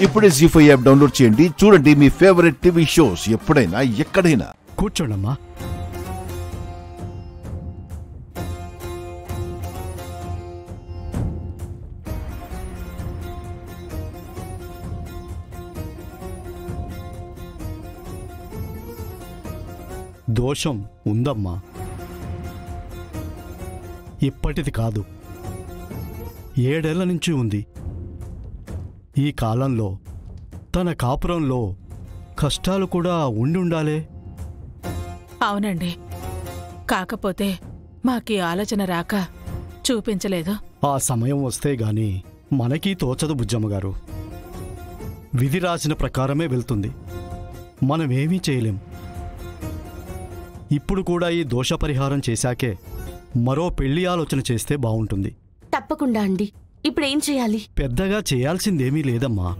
ఇప్పుడే G five app download చేయండి. చూడండి మీ ఫేవరెట్ టీవీ షోస్ ఎప్పుడైనా ఎక్కడైనా. కూర్చోండమ్మా. దోషం ఉందమ్మా. ఇప్పటిది కాదు. ఏడేళ్ళ నుంచి ఉంది. ఈ కాలంలో తన కాపురంలో కష్టాలు కూడా ఉండి ఉండాలే అవునండి. కాకపోతే మాకీ ఆలోచన రాక చూపించలేదు. ఆ సమయం వస్తే గాని మనకీ తోచదు బుజ్జమ్మగారు విధి రాసిన ప్రకారమే వెళ్తుంది. మనమేమీ చేయలేం. ఇప్పుడు కూడా ఈ దోష పరిహారం చేశాకే మరో పెళ్ళి ఆలోచన చేస్తే బావుంటుంది. తప్పకుండా అండి. ఇప్పుడు ఏం చేయాలి? పెద్దగా చేయాల్సిందేమీ లేదమ్మా.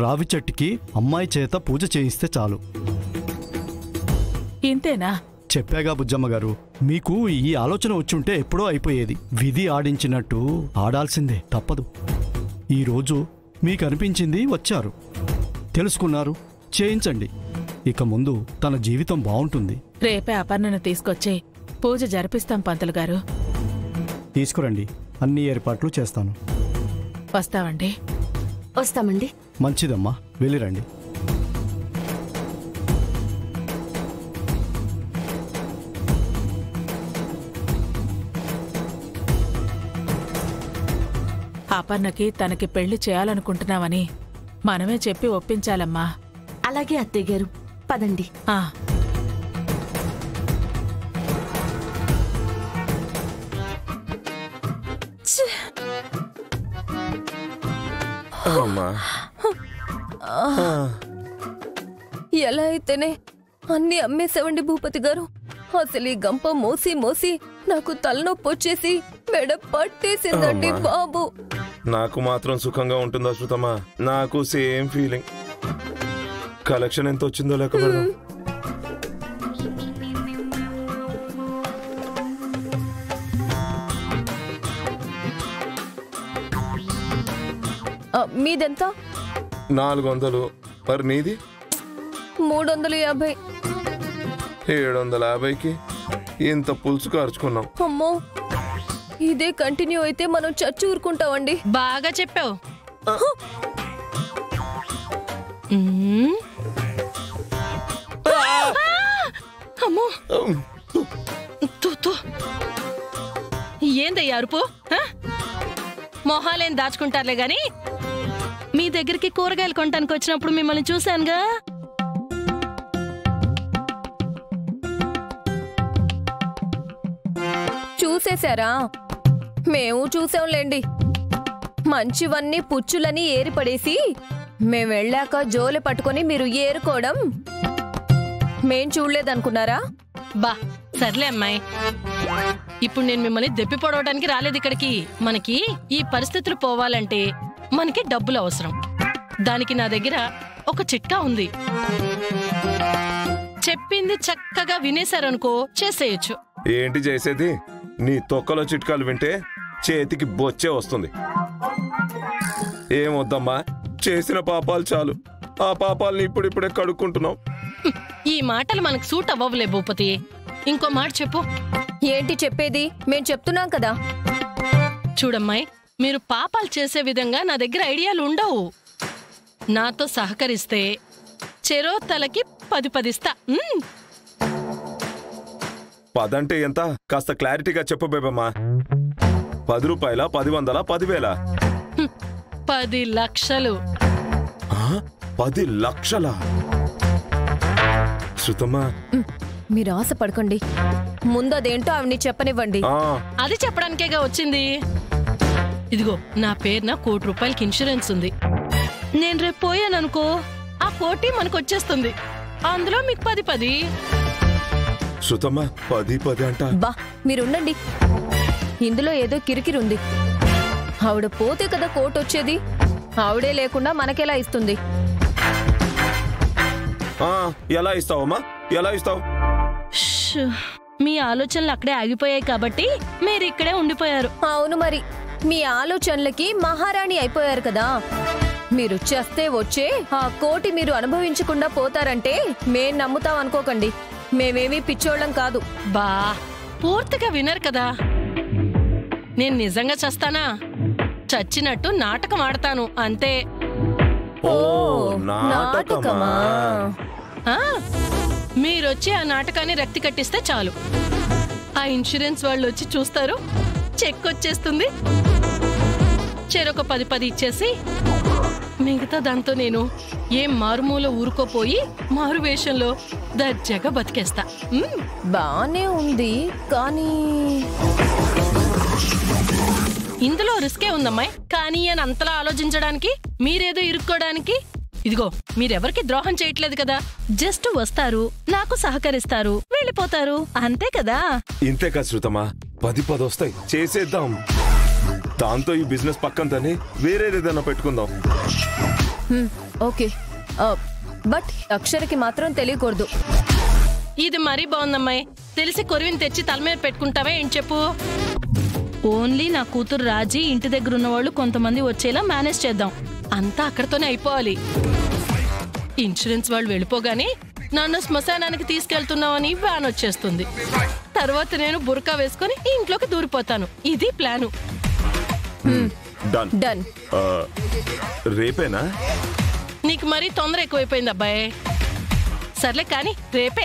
రావి చెట్టుకి అమ్మాయి చేత పూజ చేయిస్తే చాలు. ఇంతేనా? చెప్పాగా బుజ్జమ్మ గారు మీకు ఈ ఆలోచన వచ్చుంటే ఎప్పుడో అయిపోయేది. విధి ఆడించినట్టు ఆడాల్సిందే తప్పదు. ఈరోజు మీకు అనిపించింది వచ్చారు. తెలుసుకున్నారు చేయించండి. ఇక ముందు తన జీవితం బావుంటుంది రేపే అపర్ణను తీసుకొచ్చి పూజ జరిపిస్తాం పంతులు గారు. తీసుకురండి. అన్ని ఏర్పాట్లు చేస్తాను. వస్తామండి వస్తామండి. మంచిదమ్మా. వెళ్ళిరండి. అపర్ణకి తనకి పెళ్ళి చేయాలనుకుంటున్నామని మనమే చెప్పి ఒప్పించాలమ్మా. అలాగే అత్తయ్య గారు. పదండి. ఆ. అమ్మా ఎలా అయితేనే అన్ని అమ్మేసావండి భూపతి గారు. అసలు ఈ గంప మోసి మోసి నాకు తలనొప్పి వచ్చేసి మెడ పట్టేసిందండి. బాబు. నాకు మాత్రం సుఖంగా ఉంటుందా శృతమా నాకు సేమ్ ఫీలింగ్ కలెక్షన్ ఎంత వచ్చిందో లెక్క మీదెంత? నాలుగు వందలు మరి నీది మూడు వందల యాభై. ఏడు వందల యాభైకి ఇంత పులుసు కార్చుకున్నాం. అమ్మో ఇదే కంటిన్యూ అయితే మనం చచ్చి ఊరుకుంటామండి. బాగా చెప్పావు. మ్మ్. అమ్మో. తూ, తూ. ఏందయ్యా అరుపు? మొహాలేం దాచుకుంటారులే గాని? మీ దగ్గరికి కూరగాయలు కొనటానికి వచ్చినప్పుడు మిమ్మల్ని చూశానుగా. చూసేశారా? మేము చూసాంలేండి. మంచివన్నీ పుచ్చులని ఏరిపడేసి మేం వెళ్ళాక జోలు పట్టుకొని మీరు ఏరుకోవడం మేం చూడలేదనుకున్నారా? బా సర్లే అమ్మాయి. ఇప్పుడు నేను మిమ్మల్ని దెప్పి పొడవడానికి రాలేదు ఇక్కడికి. మనకి ఈ పరిస్థితులు పోవాలంటే మనకి డబ్బులు అవసరం. దానికి నా దగ్గర ఒక చిట్కా ఉంది. చెప్పింది చక్కగా వినేశారనుకో చేసేయచ్చు. ఏంటి చేసేది? నీ తొక్కలో చిట్కాలు వింటే చేతికి బొచ్చే వస్తుంది. ఏమొద్దమ్మా? చేసిన పాపాలు చాలు. ఆ పాపాలని ఇప్పుడిప్పుడే కడుక్కుంటున్నాం ఈ మాటలు మనకు సూట్ అవ్వవులే భూపతి. ఇంకో మాట చెప్పు. ఏంటి చెప్పేది? మేం చెప్తున్నాం కదా. చూడమ్మాయి మీరు పాపాలు చేసే విధంగా నా దగ్గర ఐడియాలు ఉండవు. నాతో సహకరిస్తే చెరో తలకి పది పదిస్తా. పదంటే ఎంత? కాస్త క్లారిటీగా చెప్పు బేబమ్మా. పది రూపాయల పది వందల పదివేల. పది లక్షలు. పది లక్షల? శృతమ్మా. మీరు ఆశ పడకండి ముందు అదేంటో ఆవిని చెప్పనివ్వండి అది చెప్పడానికేగా వచ్చింది? ఇదిగో నా పేరున కోటి రూపాయలకి ఇన్సూరెన్స్ ఉంది. నేను రేపు పోయాననుకో ఆ కోటి మనకు వచ్చేస్తుంది అందులో మీకు పది పది. శృతమ్మా పది పది అంట. బా మీరుండండి. ఇందులో ఏదో కిరికిరుంది. ఆవిడ పోతే కదా కోట్ వచ్చేది ఆవిడే లేకుండా మనకెలా ఇస్తుంది? ఆ, ఎలా ఇస్తావమ్మా? ఎలా ఇస్తావు. మీ ఆలోచనలు అక్కడే ఆగిపోయాయి కాబట్టి మీరు ఇక్కడే ఉండిపోయారు. అవును మరి. మీ ఆలోచనలకి మహారాణి అయిపోయారు కదా. మీరు చేస్తే వచ్చే ఆ కోటి మీరు అనుభవించకుండా పోతారంటే మేం నమ్ముతాం అనుకోకండి. మేమేమీ పిచ్చోళ్ళం కాదు. బా పూర్తిగా వినరు కదా. నేను నిజంగా చస్తానా? చచ్చినట్టు నాటకం ఆడతాను అంతే. ఓ నాటకమా? ఆ మీరొచ్చి ఆ నాటకాన్ని రక్తి కట్టిస్తే చాలు. ఆ ఇన్సూరెన్స్ వాళ్ళు వచ్చి చూస్తారు చెక్ వచ్చేస్తుంది. చెరొక పది పది ఇచ్చేసి మిగతా దాంతో నేను ఏం మారుమూల ఊరుకోపోయి మారు వేషంలో దర్జాగా బతికేస్తా. బానే ఉంది కానీ ఇందులో రిస్కే ఉందమ్మాయి. కానీ అని అంతలా ఆలోచించడానికి మీరేదో ఇరుక్కోడానికి. ఇదిగో మీరెవరికి ద్రోహం చేయట్లేదు కదా. జస్ట్ వస్తారు నాకు సహకరిస్తారు వెళ్ళిపోతారు. అంతే కదా? ఇంతే కదా శృతమా? పది పది వస్తాయి చేసేద్దాం. దాంతో ఈ బిజినెస్ పక్కన తని వేరేది ఏదైనా పెట్టుకుందాం. హ్మ్, ఓకే. బట్ అక్షరకి మాత్రం తెలియకూడదు. ఇది మరీ బాగుందమ్మాయి. తెలిసి కొరివిని తెచ్చి తల మీద పెట్టుకుంటావా ఏం చెప్పు? ఓన్లీ నా కూతురు రాజీ ఇంటి దగ్గర ఉన్న వాళ్ళు కొంతమంది వచ్చేలా మేనేజ్ చేద్దాం. అంతా అక్కడతోనే అయిపోవాలి. ఇన్సూరెన్స్ వాళ్ళు వెళ్ళిపోగానే నన్ను శ్మశానానికి తీసుకెళ్తున్నామని వ్యాన్ వచ్చేస్తుంది. తర్వాత నేను బురకా వేసుకొని ఇంట్లోకి దూరిపోతాను. ఇది ప్లాను. డన్ డన్ ఆ, రేపేనా? నీకు మరీ తొందర ఎక్కువైపోయింది అబ్బాయి. సర్లే కానీ రేపే.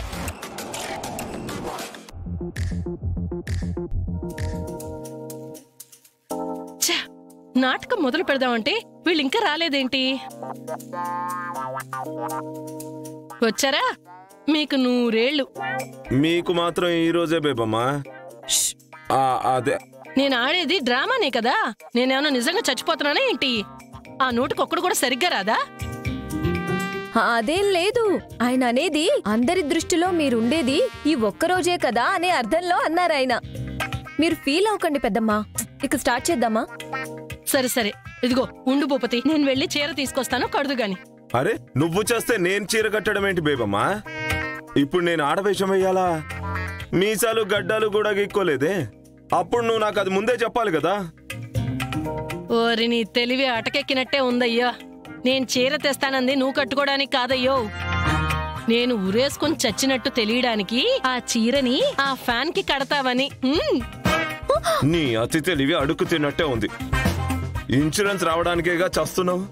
ఛ, నాటకం మొదలు పెడదామంటే వీళ్ళు ఇంకా రాలేదేంటి? వచ్చారా? మీకు నూరేళ్ళు. మీకు మాత్రం ఈ రోజే బేబమ్మా. ఆ, అదే. నేను ఆడేది డ్రామానే కదా? నేనేమన్నా నిజంగా చచ్చిపోతున్నానా ఏంటి? ఆ నోటికొక్కడు కూడా సరిగ్గా రాదా? అదేం లేదు. ఆయన అనేది అందరి దృష్టిలో మీరుండేది ఈ ఒక్కరోజే కదా అనే అర్థంలో అన్నారు ఆయన. మీరు ఫీల్ అవ్వకండి పెద్దమ్మా. ఇక స్టార్ట్ చేద్దామా? సరే సరే. ఇదిగో ఉండు భూపతి. నేను వెళ్ళి చీర తీసుకొస్తాను కడుదు గాని. అరే నువ్వు చేస్తే నేను చీర కట్టడం ఏంటి బేబమ్మా? ఇప్పుడు నేను ఆడవేషం వేయాలా? మీసాలు గడ్డాలు కూడా గీక్కోలేదే? అప్పుడు నువ్వు నాకు అది ముందే చెప్పాలి కదా. ఓరి నీ తెలివి అటకెక్కినట్టే ఉందయ్యా. నేను చీర తెస్తానంది నువ్వు కట్టుకోవడానికి కాదయ్యో. నేను ఉరేసుకొని చచ్చినట్టు తెలియడానికి ఆ చీరని ఆ ఫ్యాన్కి కడతావని. నీ అతి తెలివి అడుగు తిన్నట్టే ఉంది. ఇన్సూరెన్స్ రావడానికేగా చస్తున్నావు?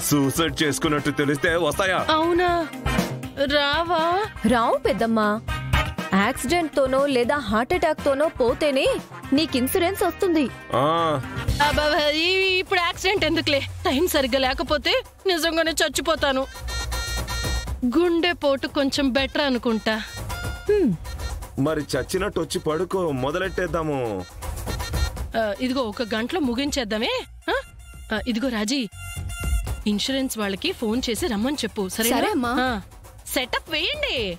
సూసైడ్ చేసుకున్నట్టు తెలిస్తే వస్తాయా? అవునా? రావా? రావు పెద్దమ్మా. యాక్సిడెంట్ తోనో లేదా హార్ట్ అటాక్ తోనో పోతేనే నీకు ఇన్సూరెన్స్ వస్తుంది. ఇప్పుడు యాక్సిడెంట్ ఎందుకులే? టైం సరిగ్గా లేకపోతే నిజంగానే చచ్చిపోతాను. గుండె పోటు కొంచెం బెటర్ అనుకుంటా. మరి చచ్చినట్టు వచ్చి పడుకో మొదలెట్టేద్దాము. ఆ, ఇదిగో ఒక గంటలో ముగించేద్దామే? ఇదిగో రాజీ ఇన్సూరెన్స్ వాళ్ళకి ఫోన్ చేసి రమ్మని చెప్పు సరే సరే అమ్మా. సెటప్ వేయండి.